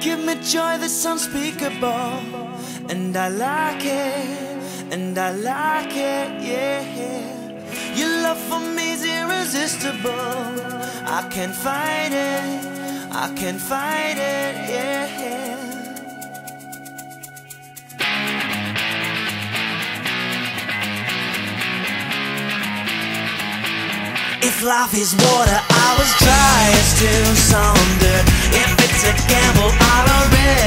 give me joy that's unspeakable. And I like it, and I like it, yeah. Your love for me is irresistible. I can't fight it, I can't fight it, yeah. If life is water, I was dry as two If it's a gamble, I'll arrange.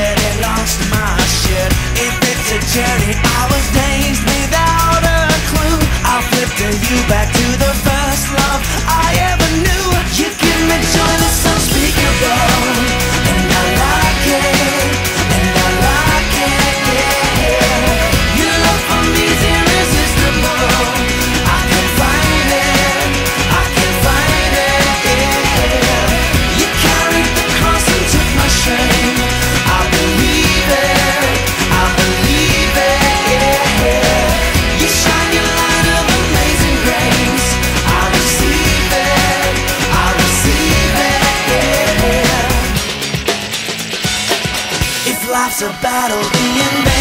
It's a battle being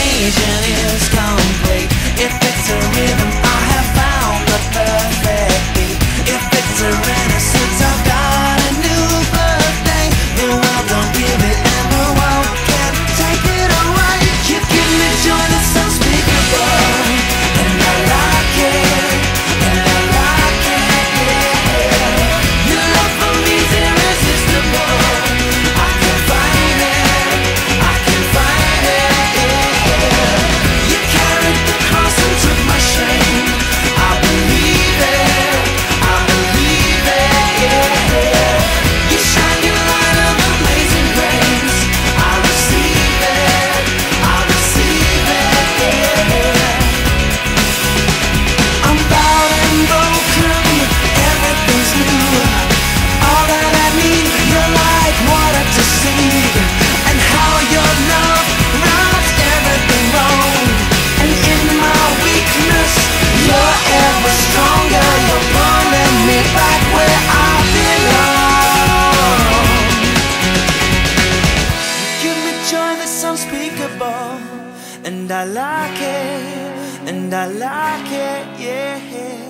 and I like it, and I like it, yeah.